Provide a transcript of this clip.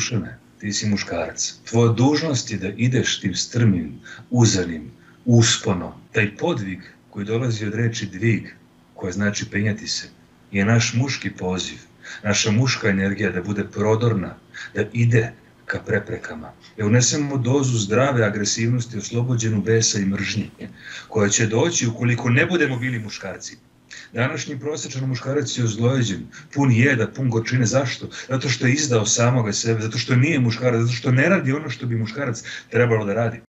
Dušane, ti si muškarac. Tvoja dužnost je da ideš tim strmim, uzanim, uspono. Taj podvig koji dolazi od reči dvig, koja znači penjati se, je naš muški poziv, naša muška energija da bude prodorna, da ide ka preprekama. Da unesemo dozu zdrave agresivnosti, oslobođenu besa i mržnje, koja će doći ukoliko ne budemo bili muškarci. Današnji prosječan muškarac je ozlojeđen, pun jeda, pun gorčine. Zašto? Zato što je izdao samoga sebe, zato što nije muškarac, zato što ne radi ono što bi muškarac trebalo da radi.